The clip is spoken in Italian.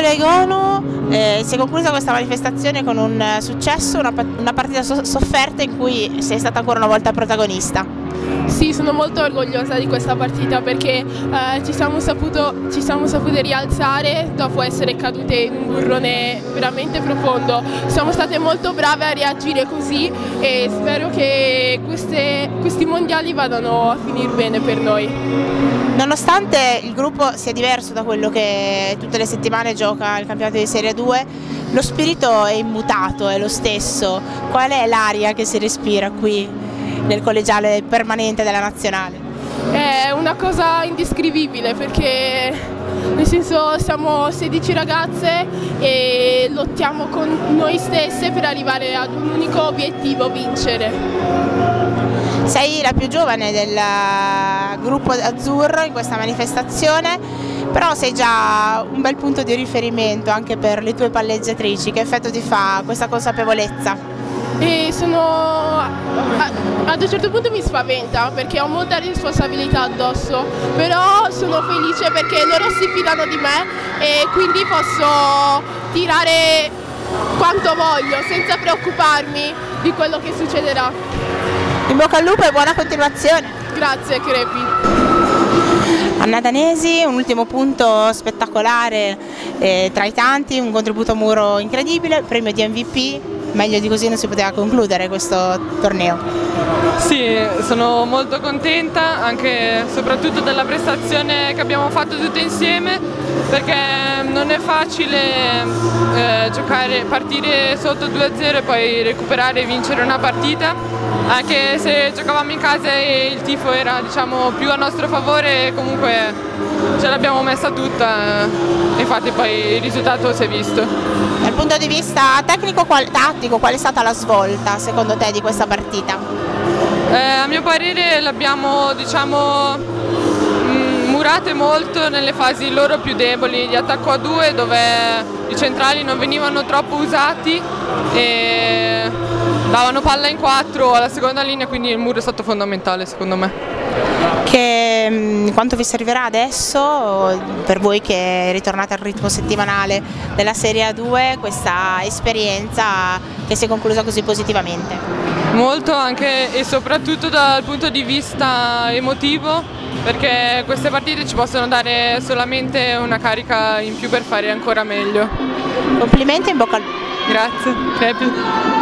Oregón eh, si è conclusa questa manifestazione con un successo, una, una partita so sofferta in cui sei stata ancora una volta protagonista. Sì, sono molto orgogliosa di questa partita perché eh, ci, siamo saputo, ci siamo sapute rialzare dopo essere cadute in un burrone veramente profondo. Siamo state molto brave a reagire così e spero che queste, questi mondiali vadano a finire bene per noi. Nonostante il gruppo sia diverso da quello che tutte le settimane gioca il campionato di Serie 2, lo spirito è immutato, è lo stesso. Qual è l'aria che si respira qui? nel collegiale permanente della nazionale? È una cosa indescrivibile perché nel senso siamo 16 ragazze e lottiamo con noi stesse per arrivare ad un unico obiettivo, vincere. Sei la più giovane del gruppo azzurro in questa manifestazione, però sei già un bel punto di riferimento anche per le tue palleggiatrici. Che effetto ti fa questa consapevolezza? E sono ad un certo punto mi spaventa perché ho molta responsabilità addosso però sono felice perché loro si fidano di me e quindi posso tirare quanto voglio senza preoccuparmi di quello che succederà. In bocca al lupo e buona continuazione. Grazie Crepi. Anna Danesi, un ultimo punto spettacolare eh, tra i tanti, un contributo a muro incredibile, premio di MVP meglio di così non si poteva concludere questo torneo. Sì, sono molto contenta anche soprattutto della prestazione che abbiamo fatto tutte insieme perché non è facile eh, giocare, partire sotto 2-0 e poi recuperare e vincere una partita anche se giocavamo in casa e il tifo era diciamo, più a nostro favore comunque ce l'abbiamo messa tutta e infatti poi il risultato si è visto. Dal punto di vista tecnico, qual, tattico, qual è stata la svolta secondo te di questa partita? Eh, a mio parere l'abbiamo diciamo, murate molto nelle fasi loro più deboli di attacco a due dove i centrali non venivano troppo usati e davano palla in quattro alla seconda linea quindi il muro è stato fondamentale secondo me. Che, mm, quanto vi servirà adesso per voi che ritornate al ritmo settimanale della Serie A2 questa esperienza che si è conclusa così positivamente? Molto anche e soprattutto dal punto di vista emotivo perché queste partite ci possono dare solamente una carica in più per fare ancora meglio. Complimenti e in bocca al lupo. Grazie.